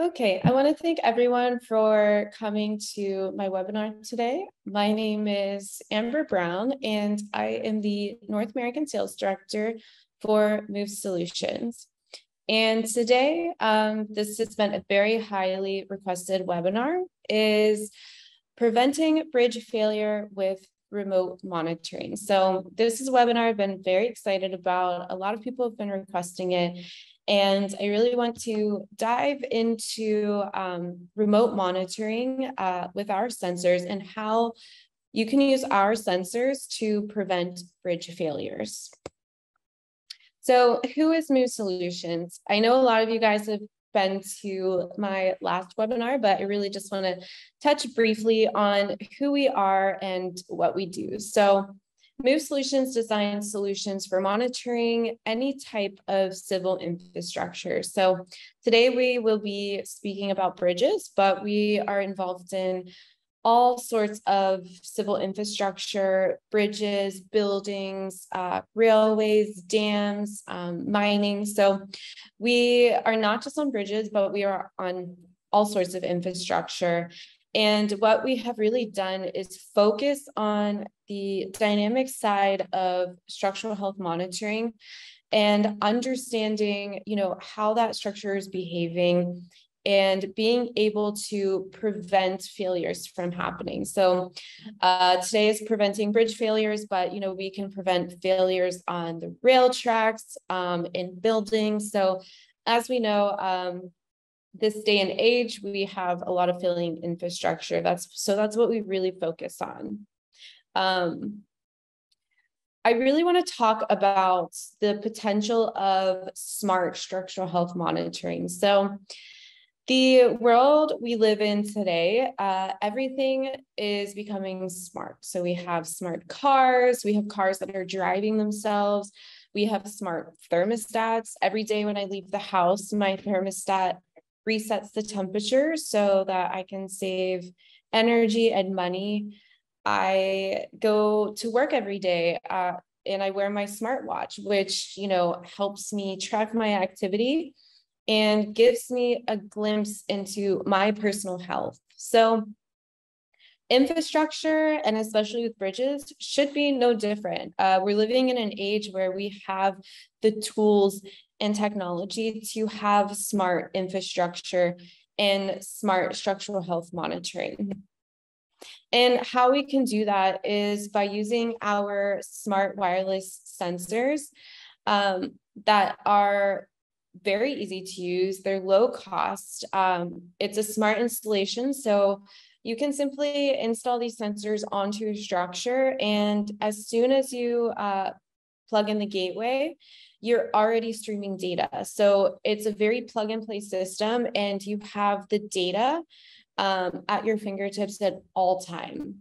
Okay, I want to thank everyone for coming to my webinar today. My name is Amber Brown, and I am the North American Sales Director for Move Solutions. And today, um, this has been a very highly requested webinar, is preventing bridge failure with remote monitoring. So this is a webinar I've been very excited about. A lot of people have been requesting it. And I really want to dive into um, remote monitoring uh, with our sensors and how you can use our sensors to prevent bridge failures. So who is Move Solutions? I know a lot of you guys have been to my last webinar, but I really just want to touch briefly on who we are and what we do. So Move Solutions designs solutions for monitoring any type of civil infrastructure. So today we will be speaking about bridges, but we are involved in all sorts of civil infrastructure, bridges, buildings, uh, railways, dams, um, mining. So we are not just on bridges, but we are on all sorts of infrastructure. And what we have really done is focus on the dynamic side of structural health monitoring and understanding, you know, how that structure is behaving and being able to prevent failures from happening. So uh, today is preventing bridge failures, but you know we can prevent failures on the rail tracks, um, in buildings. So as we know, um, this day and age, we have a lot of failing infrastructure. That's so that's what we really focus on. Um, I really want to talk about the potential of smart structural health monitoring. So, the world we live in today, uh, everything is becoming smart. So, we have smart cars, we have cars that are driving themselves, we have smart thermostats. Every day when I leave the house, my thermostat resets the temperature so that I can save energy and money. I go to work every day uh, and I wear my smartwatch, which, you know, helps me track my activity and gives me a glimpse into my personal health. So infrastructure and especially with bridges should be no different. Uh, we're living in an age where we have the tools and technology to have smart infrastructure and smart structural health monitoring. And how we can do that is by using our smart wireless sensors um, that are very easy to use. They're low cost. Um, it's a smart installation. So you can simply install these sensors onto your structure. And as soon as you uh, plug in the gateway, you're already streaming data. So it's a very plug and play system, and you have the data um, at your fingertips at all time.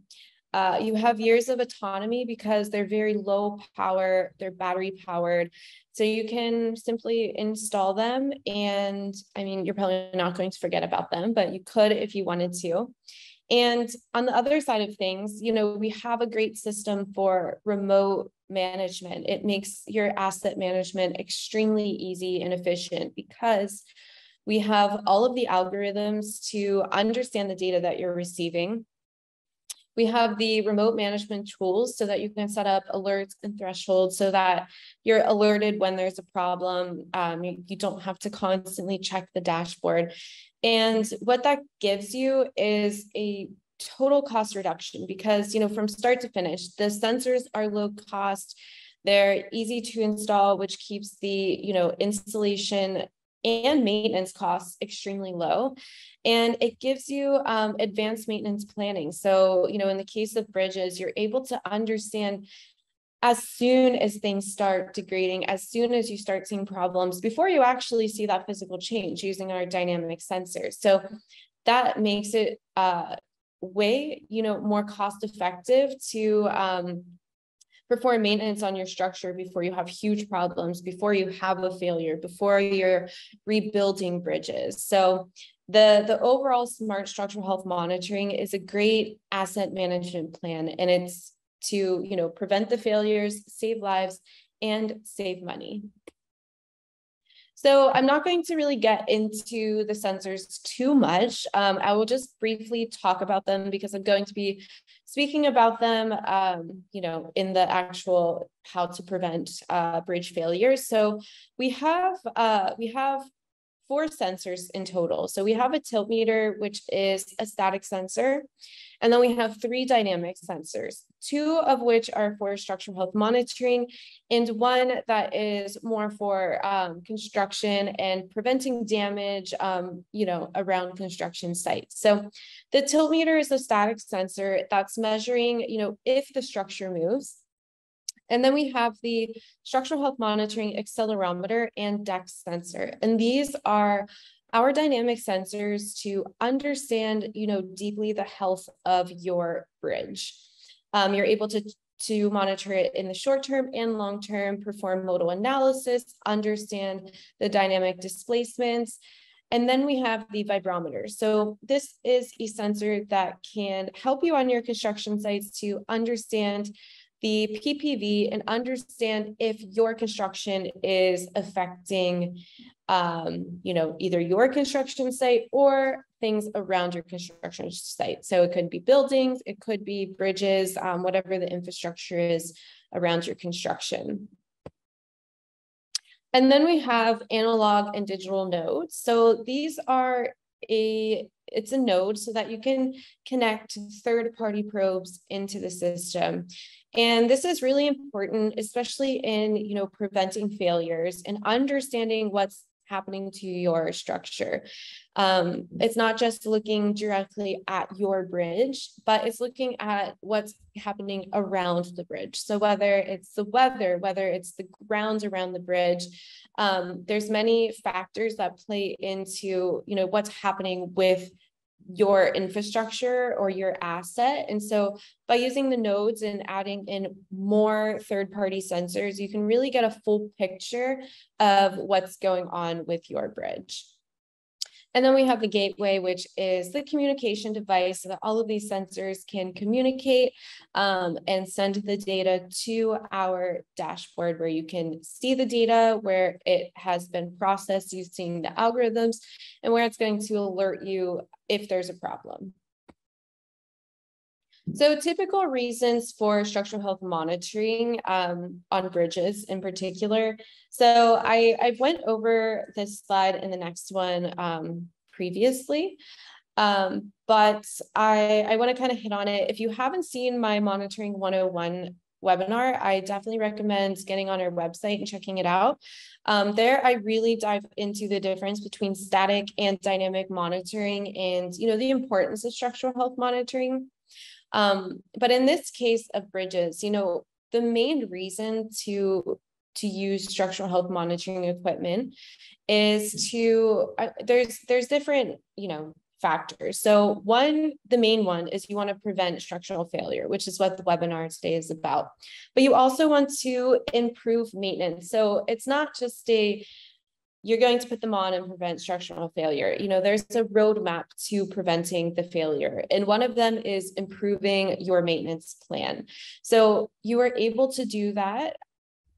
Uh, you have years of autonomy because they're very low power, they're battery powered. So you can simply install them. And I mean, you're probably not going to forget about them, but you could if you wanted to. And on the other side of things, you know, we have a great system for remote management. It makes your asset management extremely easy and efficient because we have all of the algorithms to understand the data that you're receiving. We have the remote management tools so that you can set up alerts and thresholds so that you're alerted when there's a problem. Um, you, you don't have to constantly check the dashboard. And what that gives you is a total cost reduction because, you know, from start to finish, the sensors are low cost. They're easy to install, which keeps the, you know, installation and maintenance costs extremely low. And it gives you um, advanced maintenance planning. So, you know, in the case of bridges, you're able to understand as soon as things start degrading, as soon as you start seeing problems, before you actually see that physical change using our dynamic sensors. So that makes it uh, way, you know, more cost effective to um, perform maintenance on your structure before you have huge problems, before you have a failure, before you're rebuilding bridges. So the, the overall smart structural health monitoring is a great asset management plan and it's to you know prevent the failures, save lives, and save money. So I'm not going to really get into the sensors too much. Um, I will just briefly talk about them because I'm going to be speaking about them, um, you know, in the actual how to prevent uh, bridge failures. So we have uh, we have four sensors in total. So we have a tilt meter, which is a static sensor. And then we have three dynamic sensors, two of which are for structural health monitoring, and one that is more for um, construction and preventing damage, um, you know, around construction sites. So the tilt meter is a static sensor that's measuring, you know, if the structure moves. And then we have the structural health monitoring accelerometer and Deck sensor. And these are our dynamic sensors to understand, you know, deeply the health of your bridge. Um, you're able to, to monitor it in the short term and long term, perform modal analysis, understand the dynamic displacements, and then we have the vibrometer. So this is a sensor that can help you on your construction sites to understand the PPV and understand if your construction is affecting, um, you know, either your construction site or things around your construction site. So it could be buildings, it could be bridges, um, whatever the infrastructure is around your construction. And then we have analog and digital nodes. So these are a it's a node so that you can connect third party probes into the system. And this is really important, especially in, you know, preventing failures and understanding what's happening to your structure. Um, it's not just looking directly at your bridge, but it's looking at what's happening around the bridge. So whether it's the weather, whether it's the grounds around the bridge, um, there's many factors that play into, you know, what's happening with your infrastructure or your asset. And so by using the nodes and adding in more third party sensors, you can really get a full picture of what's going on with your bridge. And then we have the gateway, which is the communication device so that all of these sensors can communicate um, and send the data to our dashboard where you can see the data, where it has been processed using the algorithms, and where it's going to alert you if there's a problem. So typical reasons for structural health monitoring um, on bridges in particular. So I, I went over this slide in the next one um, previously, um, but I, I want to kind of hit on it. If you haven't seen my Monitoring 101 webinar, I definitely recommend getting on our website and checking it out. Um, there, I really dive into the difference between static and dynamic monitoring and, you know, the importance of structural health monitoring. Um, but in this case of bridges, you know, the main reason to to use structural health monitoring equipment is to uh, there's there's different you know factors. So one, the main one is you want to prevent structural failure, which is what the webinar today is about. But you also want to improve maintenance. So it's not just a you're going to put them on and prevent structural failure. You know, there's a roadmap to preventing the failure. And one of them is improving your maintenance plan. So you are able to do that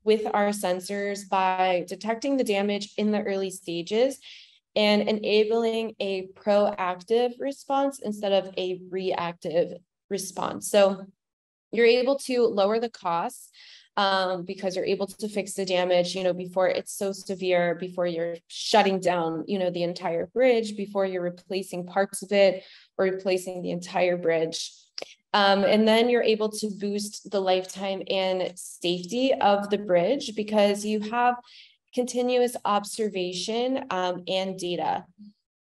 with our sensors by detecting the damage in the early stages and enabling a proactive response instead of a reactive response. So you're able to lower the costs um, because you're able to fix the damage, you know, before it's so severe, before you're shutting down, you know, the entire bridge, before you're replacing parts of it or replacing the entire bridge. Um, and then you're able to boost the lifetime and safety of the bridge because you have continuous observation um, and data.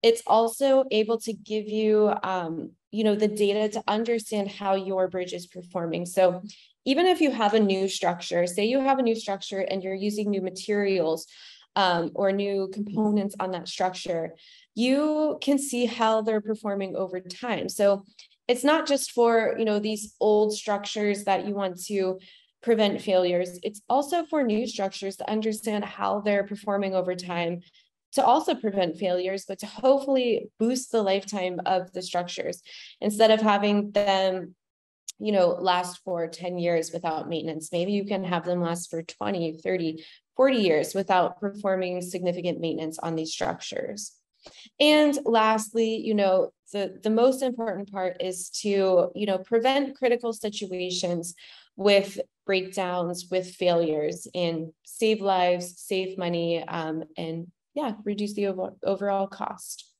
It's also able to give you, um, you know, the data to understand how your bridge is performing. So even if you have a new structure, say you have a new structure and you're using new materials um, or new components on that structure, you can see how they're performing over time. So it's not just for, you know, these old structures that you want to prevent failures. It's also for new structures to understand how they're performing over time to also prevent failures, but to hopefully boost the lifetime of the structures instead of having them you know, last for 10 years without maintenance. Maybe you can have them last for 20, 30, 40 years without performing significant maintenance on these structures. And lastly, you know, the, the most important part is to, you know, prevent critical situations with breakdowns, with failures, and save lives, save money, um, and yeah, reduce the over, overall cost.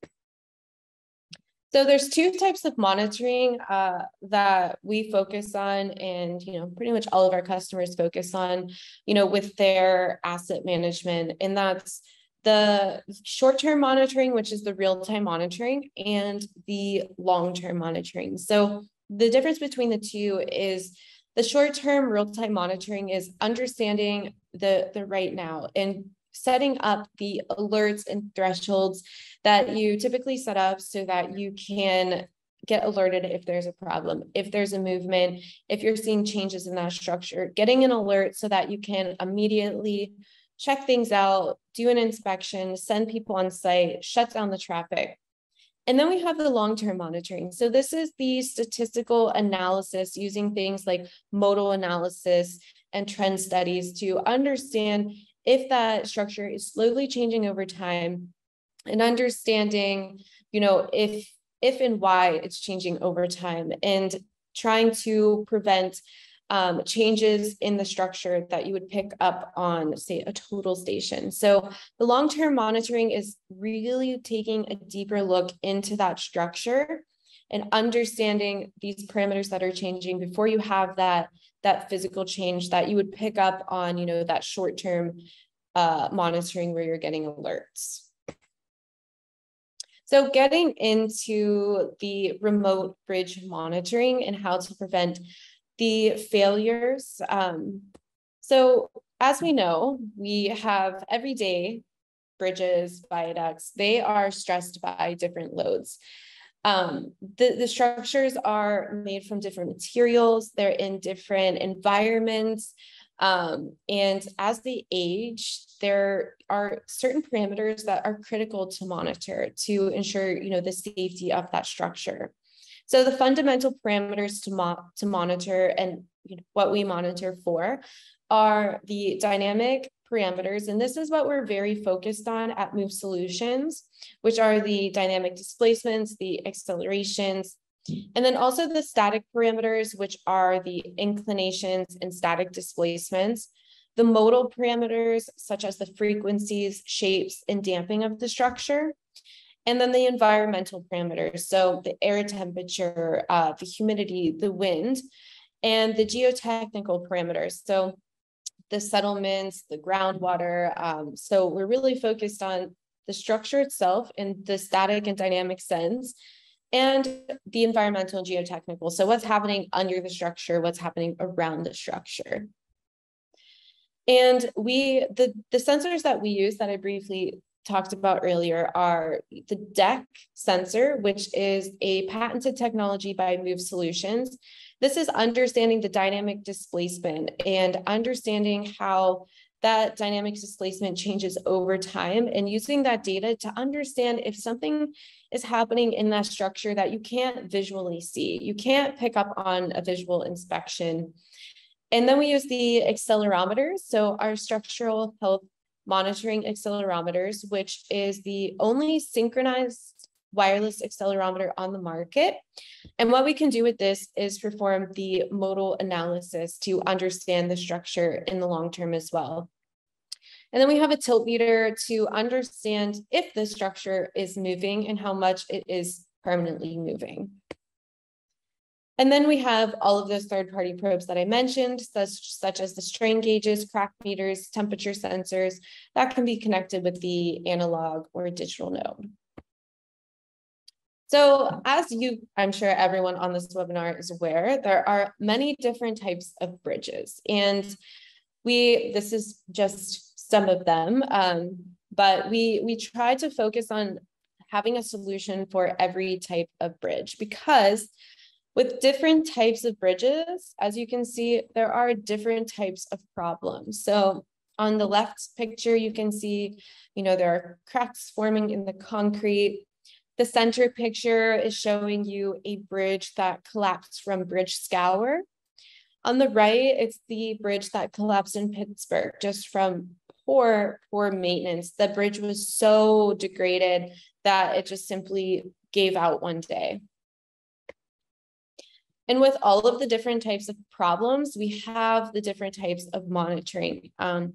So there's two types of monitoring uh, that we focus on and, you know, pretty much all of our customers focus on, you know, with their asset management. And that's the short-term monitoring, which is the real-time monitoring and the long-term monitoring. So the difference between the two is the short-term real-time monitoring is understanding the, the right now and setting up the alerts and thresholds that you typically set up so that you can get alerted if there's a problem, if there's a movement, if you're seeing changes in that structure, getting an alert so that you can immediately check things out, do an inspection, send people on site, shut down the traffic. And then we have the long-term monitoring. So this is the statistical analysis using things like modal analysis and trend studies to understand if that structure is slowly changing over time and understanding, you know, if if and why it's changing over time and trying to prevent um, changes in the structure that you would pick up on, say, a total station. So the long-term monitoring is really taking a deeper look into that structure and understanding these parameters that are changing before you have that that physical change that you would pick up on, you know, that short-term uh, monitoring where you're getting alerts. So getting into the remote bridge monitoring and how to prevent the failures. Um, so as we know, we have everyday bridges, viaducts, they are stressed by different loads. Um, the, the structures are made from different materials, they're in different environments. Um, and as they age, there are certain parameters that are critical to monitor to ensure, you know, the safety of that structure. So the fundamental parameters to, mo to monitor and you know, what we monitor for are the dynamic parameters. And this is what we're very focused on at Move Solutions, which are the dynamic displacements, the accelerations, and then also the static parameters, which are the inclinations and static displacements, the modal parameters, such as the frequencies, shapes, and damping of the structure, and then the environmental parameters, so the air temperature, uh, the humidity, the wind, and the geotechnical parameters. So the settlements, the groundwater. Um, so we're really focused on the structure itself in the static and dynamic sense, and the environmental and geotechnical. So what's happening under the structure, what's happening around the structure. And we, the, the sensors that we use that I briefly talked about earlier are the Deck sensor, which is a patented technology by Move Solutions. This is understanding the dynamic displacement and understanding how that dynamic displacement changes over time and using that data to understand if something is happening in that structure that you can't visually see. You can't pick up on a visual inspection. And then we use the accelerometers. So our structural health monitoring accelerometers, which is the only synchronized wireless accelerometer on the market. And what we can do with this is perform the modal analysis to understand the structure in the long term as well. And then we have a tilt meter to understand if the structure is moving and how much it is permanently moving. And then we have all of those third-party probes that I mentioned, such, such as the strain gauges, crack meters, temperature sensors, that can be connected with the analog or digital node. So as you, I'm sure everyone on this webinar is aware, there are many different types of bridges. And we, this is just some of them, um, but we, we try to focus on having a solution for every type of bridge because with different types of bridges, as you can see, there are different types of problems. So on the left picture, you can see, you know, there are cracks forming in the concrete. The center picture is showing you a bridge that collapsed from bridge scour. On the right, it's the bridge that collapsed in Pittsburgh just from poor, poor maintenance. The bridge was so degraded that it just simply gave out one day. And with all of the different types of problems, we have the different types of monitoring. Um,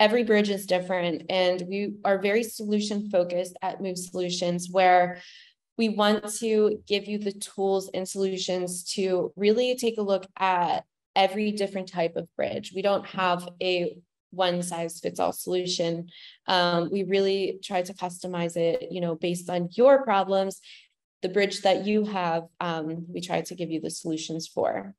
every bridge is different, and we are very solution focused at Move Solutions, where we want to give you the tools and solutions to really take a look at every different type of bridge. We don't have a one size fits all solution. Um, we really try to customize it, you know, based on your problems the bridge that you have, um, we try to give you the solutions for.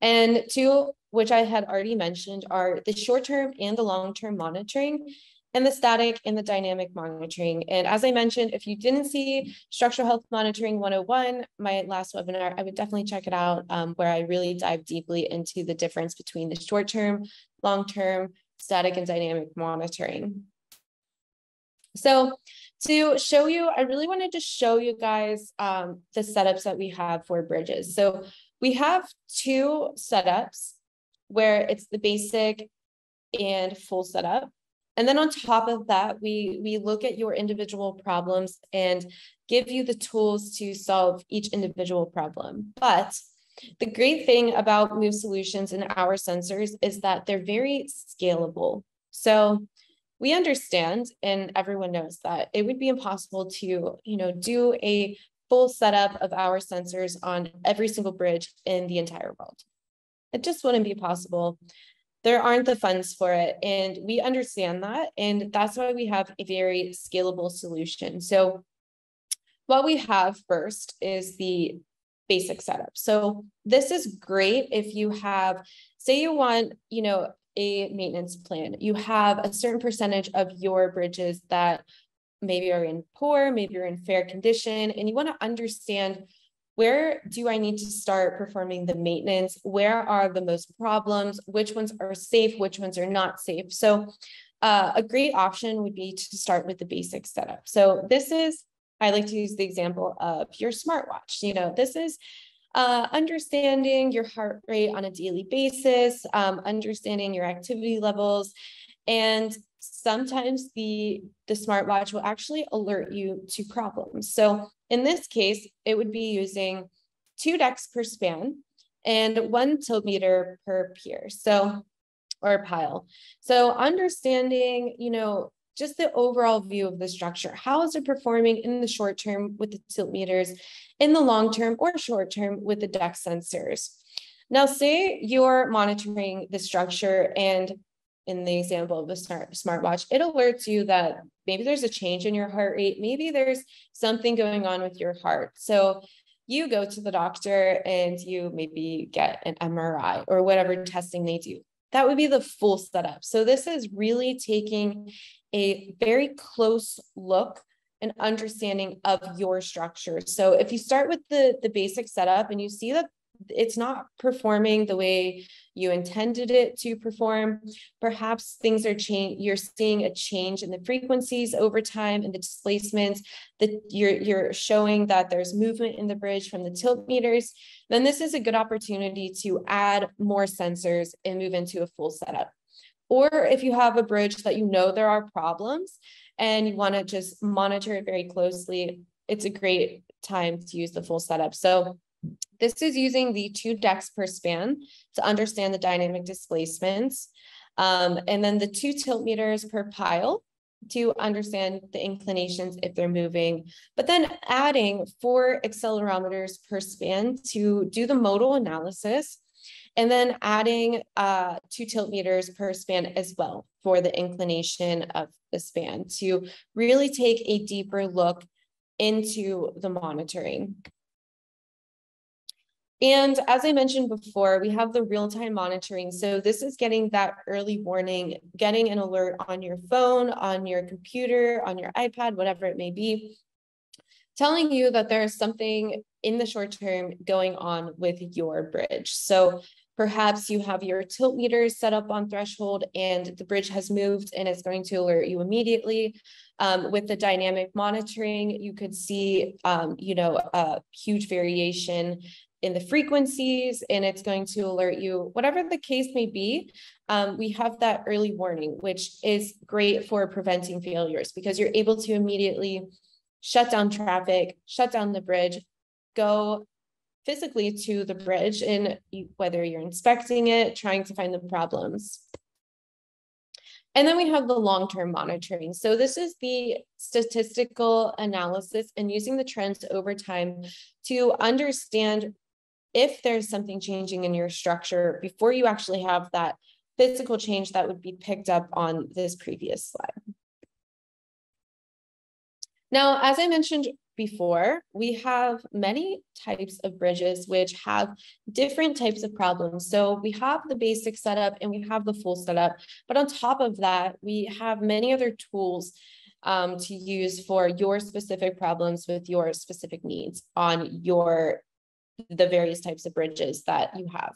And two, which I had already mentioned, are the short-term and the long-term monitoring and the static and the dynamic monitoring. And as I mentioned, if you didn't see Structural Health Monitoring 101, my last webinar, I would definitely check it out um, where I really dive deeply into the difference between the short-term, long-term, static and dynamic monitoring. So to show you, I really wanted to show you guys um, the setups that we have for bridges. So we have two setups where it's the basic and full setup. And then on top of that, we, we look at your individual problems and give you the tools to solve each individual problem. But the great thing about Move Solutions and our sensors is that they're very scalable. So we understand and everyone knows that it would be impossible to you know do a full setup of our sensors on every single bridge in the entire world. It just wouldn't be possible. There aren't the funds for it and we understand that and that's why we have a very scalable solution. So what we have first is the basic setup. So this is great if you have say you want you know a maintenance plan. You have a certain percentage of your bridges that maybe are in poor, maybe you're in fair condition, and you want to understand where do I need to start performing the maintenance? Where are the most problems? Which ones are safe? Which ones are not safe? So uh, a great option would be to start with the basic setup. So this is, I like to use the example of your smartwatch. You know, this is uh, understanding your heart rate on a daily basis, um, understanding your activity levels, and sometimes the, the smartwatch will actually alert you to problems. So in this case, it would be using two decks per span and one tilt meter per pier. So or pile. So understanding, you know, just the overall view of the structure. How is it performing in the short term with the tilt meters, in the long term or short term with the deck sensors? Now, say you're monitoring the structure and in the example of the smart smartwatch, it alerts you that maybe there's a change in your heart rate, maybe there's something going on with your heart. So you go to the doctor and you maybe get an MRI or whatever testing they do. That would be the full setup. So this is really taking a very close look and understanding of your structure. So if you start with the, the basic setup and you see that it's not performing the way you intended it to perform, perhaps things are change you're seeing a change in the frequencies over time and the displacements that you're you're showing that there's movement in the bridge from the tilt meters, then this is a good opportunity to add more sensors and move into a full setup. Or if you have a bridge that you know there are problems and you want to just monitor it very closely, it's a great time to use the full setup. So this is using the two decks per span to understand the dynamic displacements. Um, and then the two tilt meters per pile to understand the inclinations if they're moving, but then adding four accelerometers per span to do the modal analysis and then adding uh, two tilt meters per span as well for the inclination of the span to really take a deeper look into the monitoring. And as I mentioned before, we have the real-time monitoring. So this is getting that early warning, getting an alert on your phone, on your computer, on your iPad, whatever it may be, telling you that there's something in the short term going on with your bridge. So Perhaps you have your tilt meters set up on threshold and the bridge has moved and it's going to alert you immediately. Um, with the dynamic monitoring, you could see, um, you know, a huge variation in the frequencies and it's going to alert you, whatever the case may be. Um, we have that early warning, which is great for preventing failures because you're able to immediately shut down traffic, shut down the bridge, go physically to the bridge and whether you're inspecting it, trying to find the problems. And then we have the long-term monitoring. So this is the statistical analysis and using the trends over time to understand if there's something changing in your structure before you actually have that physical change that would be picked up on this previous slide. Now, as I mentioned before, we have many types of bridges which have different types of problems. So we have the basic setup and we have the full setup. But on top of that, we have many other tools um, to use for your specific problems with your specific needs on your the various types of bridges that you have.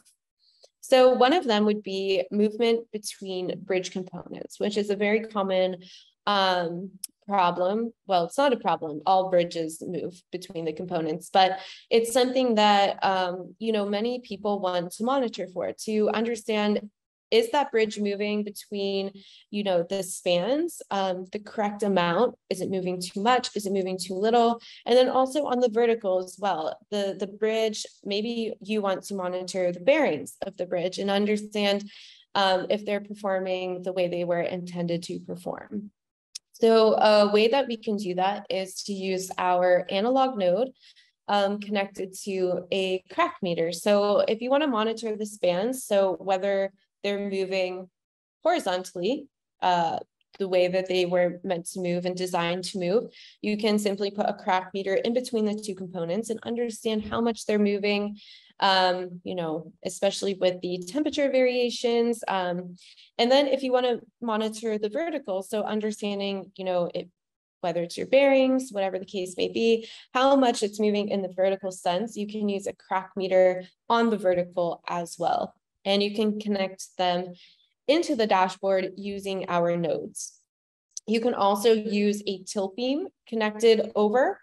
So one of them would be movement between bridge components, which is a very common um, problem. Well, it's not a problem. All bridges move between the components, but it's something that, um, you know, many people want to monitor for to understand is that bridge moving between, you know, the spans, um, the correct amount? Is it moving too much? Is it moving too little? And then also on the vertical as well, the, the bridge, maybe you want to monitor the bearings of the bridge and understand um, if they're performing the way they were intended to perform. So a way that we can do that is to use our analog node um, connected to a crack meter. So if you want to monitor the spans, so whether they're moving horizontally, uh, the way that they were meant to move and designed to move, you can simply put a crack meter in between the two components and understand how much they're moving um, you know, especially with the temperature variations. Um, and then if you want to monitor the vertical, so understanding, you know, it, whether it's your bearings, whatever the case may be, how much it's moving in the vertical sense, you can use a crack meter on the vertical as well. And you can connect them into the dashboard using our nodes. You can also use a tilt beam connected over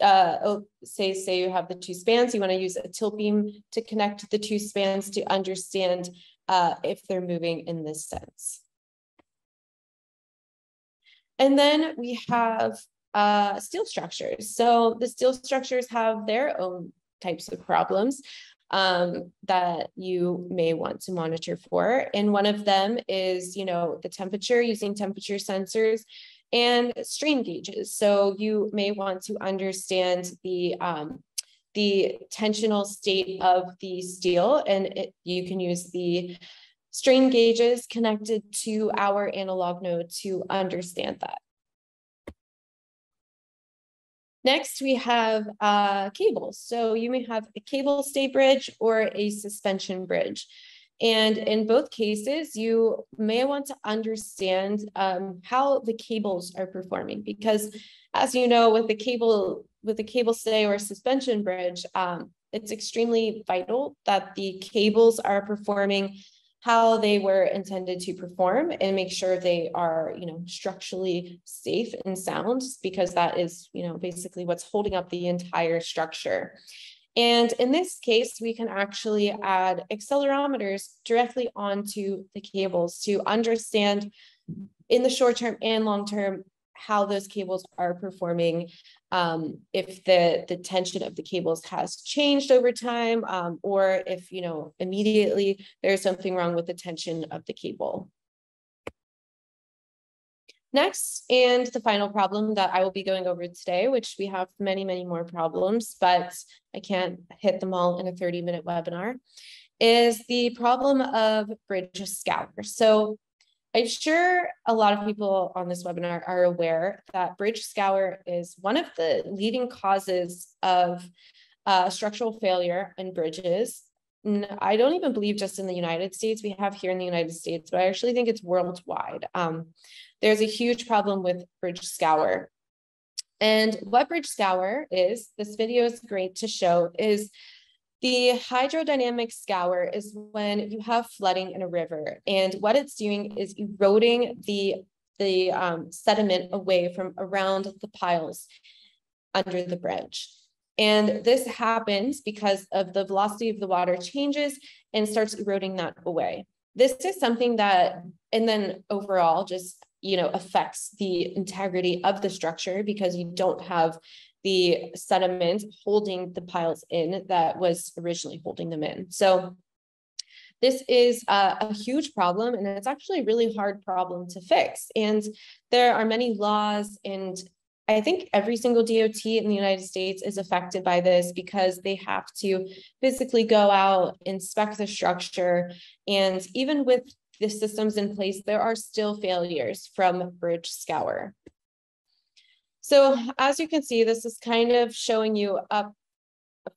uh, oh, say, say you have the two spans, you want to use a tilt beam to connect the two spans to understand uh, if they're moving in this sense. And then we have uh, steel structures. So the steel structures have their own types of problems um, that you may want to monitor for. And one of them is, you know, the temperature using temperature sensors and strain gauges. So you may want to understand the um, the tensional state of the steel and it, you can use the strain gauges connected to our analog node to understand that. Next, we have uh, cables. So you may have a cable stay bridge or a suspension bridge. And in both cases, you may want to understand um, how the cables are performing because as you know, with the cable, with the cable stay or suspension bridge, um, it's extremely vital that the cables are performing how they were intended to perform and make sure they are, you know, structurally safe and sound because that is, you know, basically what's holding up the entire structure. And in this case, we can actually add accelerometers directly onto the cables to understand in the short term and long term how those cables are performing, um, if the, the tension of the cables has changed over time, um, or if, you know, immediately there's something wrong with the tension of the cable. Next, and the final problem that I will be going over today, which we have many, many more problems, but I can't hit them all in a 30 minute webinar, is the problem of bridge scour. So I'm sure a lot of people on this webinar are aware that bridge scour is one of the leading causes of uh, structural failure in bridges. I don't even believe just in the United States, we have here in the United States, but I actually think it's worldwide. Um, there's a huge problem with bridge scour. And what bridge scour is, this video is great to show, is The hydrodynamic scour is when you have flooding in a river, and what it's doing is eroding the the um, sediment away from around the piles under the bridge. And this happens because of the velocity of the water changes and starts eroding that away. This is something that, and then overall, just you know, affects the integrity of the structure because you don't have the sediment holding the piles in that was originally holding them in. So this is a, a, huge problem and it's actually a really hard problem to fix. And there are many laws and I think every single DOT in the United States is affected by this because they have to physically go out, inspect the structure. And even with the systems in place, there are still failures from bridge scour. So as you can see, this is kind of showing you up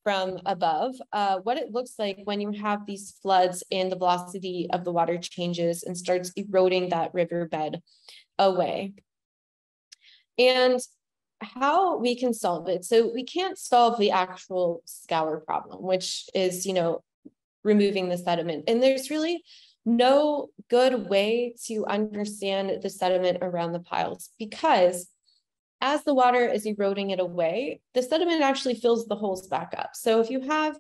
from above uh, what it looks like when you have these floods and the velocity of the water changes and starts eroding that riverbed away. And how we can solve it. So we can't solve the actual scour problem, which is, you know, removing the sediment. And there's really no good way to understand the sediment around the piles because as the water is eroding it away, the sediment actually fills the holes back up. So if you have,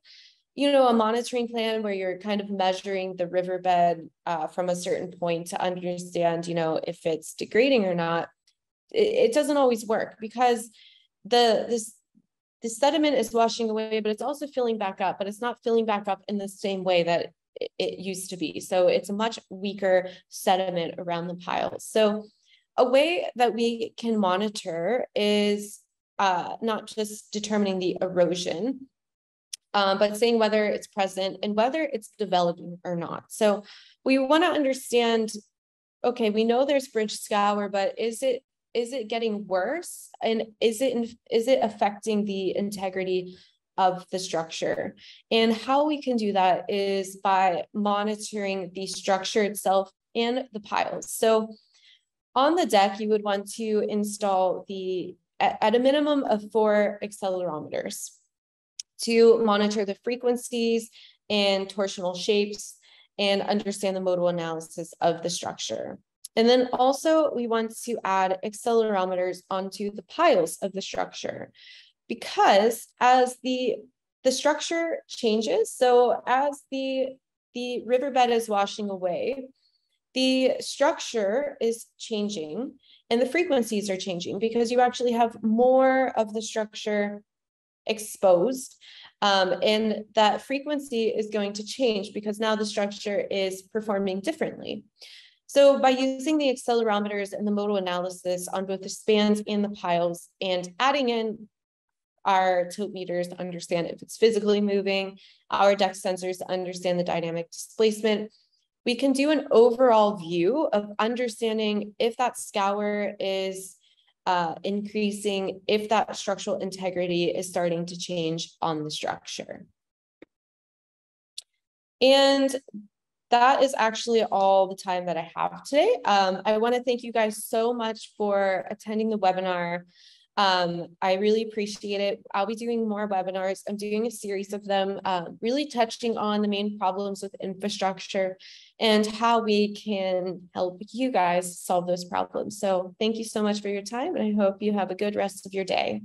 you know, a monitoring plan where you're kind of measuring the riverbed uh, from a certain point to understand, you know, if it's degrading or not, it, it doesn't always work because the this the sediment is washing away, but it's also filling back up, but it's not filling back up in the same way that it used to be. So it's a much weaker sediment around the piles. So a way that we can monitor is uh, not just determining the erosion, um, but saying whether it's present and whether it's developing or not. So we want to understand, okay, we know there's bridge scour, but is it is it getting worse? And is it is it affecting the integrity of the structure? And how we can do that is by monitoring the structure itself and the piles. So on the deck, you would want to install the, at, a minimum of four accelerometers to monitor the frequencies and torsional shapes and understand the modal analysis of the structure. And then also we want to add accelerometers onto the piles of the structure because as the, the structure changes, so as the, the riverbed is washing away, the structure is changing and the frequencies are changing because you actually have more of the structure exposed um, and that frequency is going to change because now the structure is performing differently. So by using the accelerometers and the modal analysis on both the spans and the piles and adding in our tilt meters to understand if it's physically moving, our deck sensors to understand the dynamic displacement, we can do an overall view of understanding if that scour is uh, increasing, if that structural integrity is starting to change on the structure. And that is actually all the time that I have today. Um, I want to thank you guys so much for attending the webinar. Um, I really appreciate it. I'll be doing more webinars. I'm doing a series of them, uh, really touching on the main problems with infrastructure and how we can help you guys solve those problems. So thank you so much for your time and I hope you have a good rest of your day.